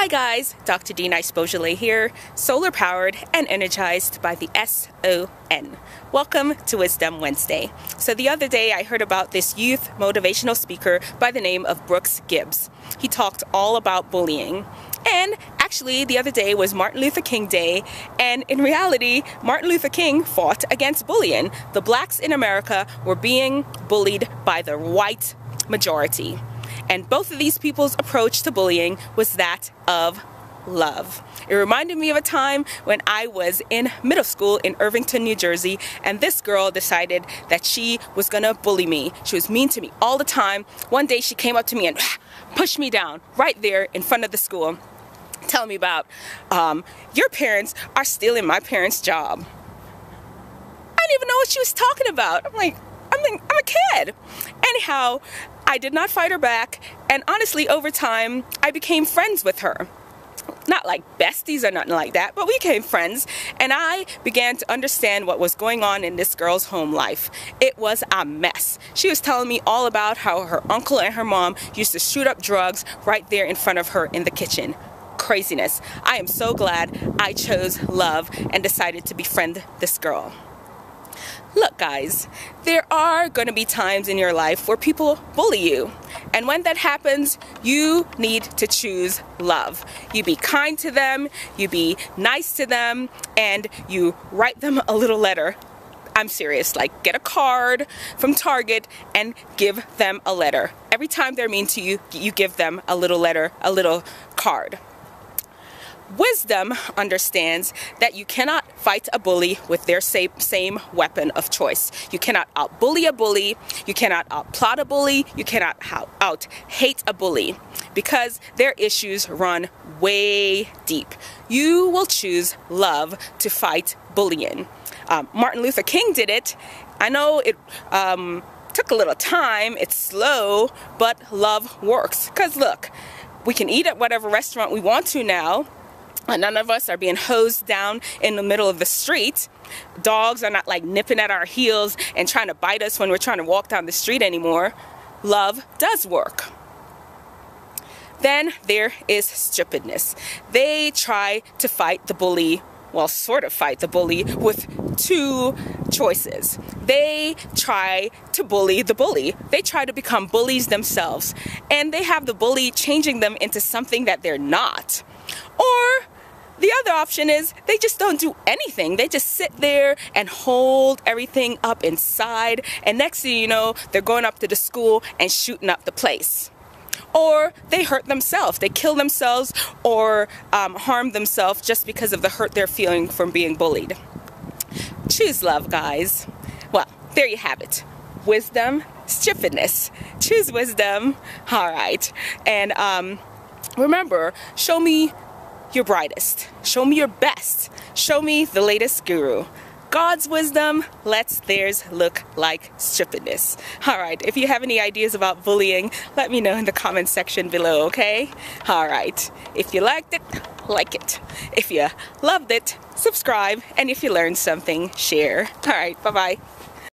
Hi guys, Dr. D. Nice here, solar powered and energized by the SON. Welcome to Wisdom Wednesday. So the other day I heard about this youth motivational speaker by the name of Brooks Gibbs. He talked all about bullying. And actually, the other day was Martin Luther King Day, and in reality, Martin Luther King fought against bullying. The blacks in America were being bullied by the white majority. And both of these people's approach to bullying was that of love. It reminded me of a time when I was in middle school in Irvington, New Jersey, and this girl decided that she was gonna bully me. She was mean to me all the time. One day she came up to me and pushed me down right there in front of the school, telling me about, um, your parents are stealing my parents' job. I didn't even know what she was talking about. I'm like, I'm, I'm a kid. Anyhow, I did not fight her back, and honestly, over time, I became friends with her. Not like besties or nothing like that, but we became friends, and I began to understand what was going on in this girl's home life. It was a mess. She was telling me all about how her uncle and her mom used to shoot up drugs right there in front of her in the kitchen craziness. I am so glad I chose love and decided to befriend this girl. Look, guys, there are going to be times in your life where people bully you. And when that happens, you need to choose love. You be kind to them, you be nice to them, and you write them a little letter. I'm serious, like get a card from Target and give them a letter. Every time they're mean to you, you give them a little letter, a little card. Wisdom understands that you cannot fight a bully with their same weapon of choice. You cannot out bully a bully, you cannot out plot a bully, you cannot out hate a bully because their issues run way deep. You will choose love to fight bullying. Um, Martin Luther King did it. I know it um, took a little time, it's slow, but love works. Because look, we can eat at whatever restaurant we want to now None of us are being hosed down in the middle of the street. Dogs are not like nipping at our heels and trying to bite us when we're trying to walk down the street anymore. Love does work. Then there is stupidness. They try to fight the bully, well, sort of fight the bully, with two choices. They try to bully the bully. They try to become bullies themselves. And they have the bully changing them into something that they're not. Or the other option is they just don't do anything. They just sit there and hold everything up inside. And next thing you know, they're going up to the school and shooting up the place. Or they hurt themselves. They kill themselves or um, harm themselves just because of the hurt they're feeling from being bullied. Choose love, guys. Well, there you have it. Wisdom, stupidness. Choose wisdom. All right. And um, remember, show me your brightest. Show me your best. Show me the latest guru. God's wisdom lets theirs look like stupidness. All right, if you have any ideas about bullying, let me know in the comment section below, okay? All right, if you liked it, like it. If you loved it, subscribe. And if you learned something, share. All right, bye-bye.